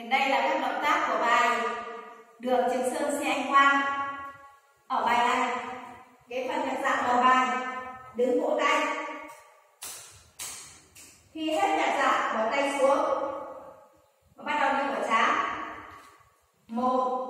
Thì đây là các động tác của bài Đường Trường Sơn xe anh quang. Ở bài này, cái phần nhận dạng đầu bài đứng vỗ tay. Khi hết nhận dạng, bỏ tay xuống và bắt đầu đi quả trá. Một,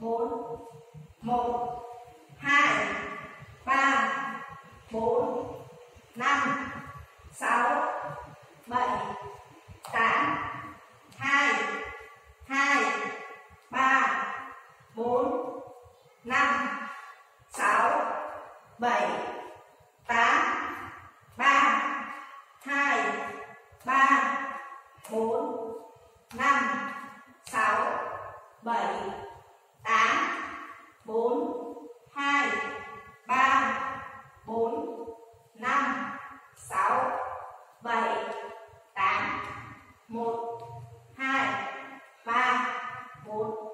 bốn, một, hai, ba, bốn, năm, sáu, bảy, tám, hai, hai, ba, bốn, năm, sáu, bảy, tám, ba, hai, ba, bốn, năm, sáu, bảy, tám, bốn, hai, ba, bốn, năm, sáu, bảy, tám, một, hai, ba, bốn,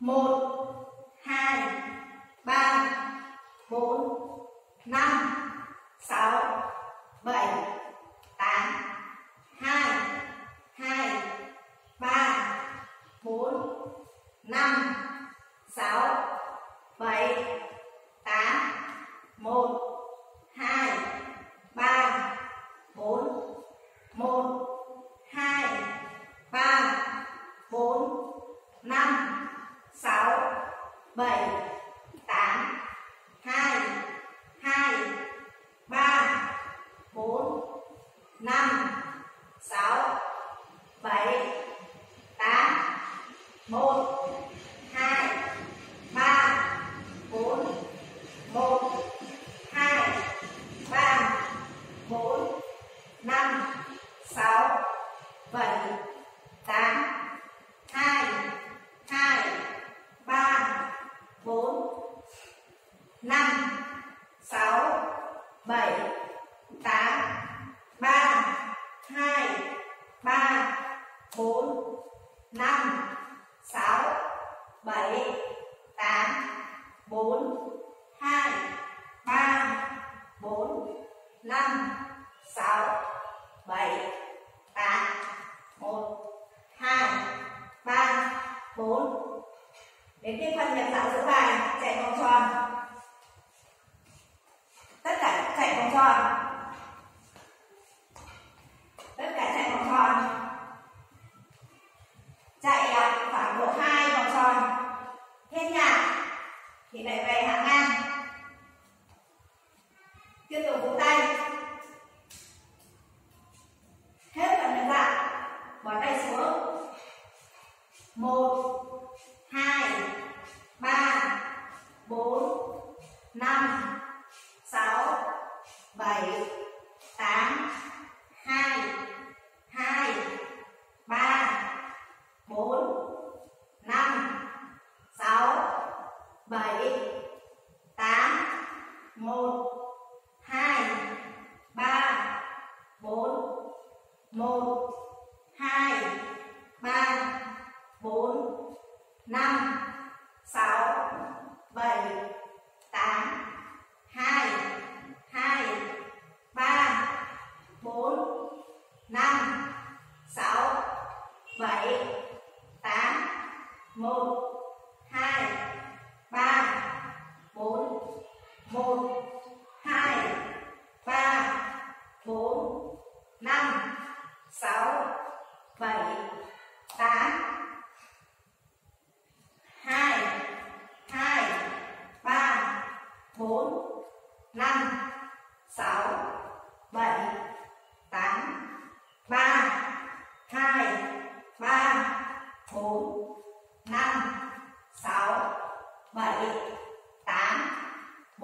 một, hai, ba, bốn, năm, sáu, bảy, tám, hai, hai, ba, bốn, năm, 4 5 6 7 8 4 2 3 4 5 6 7 Một, hai, ba, bốn, năm, sáu, bảy, tám, hai, hai, ba, bốn, năm, sáu, bảy, tám, một, hai, ba, bốn, một, hai, ba, bốn, năm, sáu, bảy, tám, hai, hai, ba, bốn, năm, sáu, bảy, tám, một,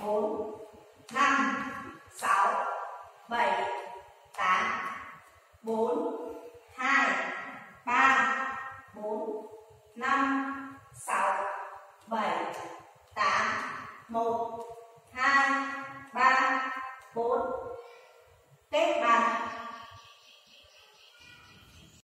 4 5 6 7 8 4 2 3 4 5 6 7 8 1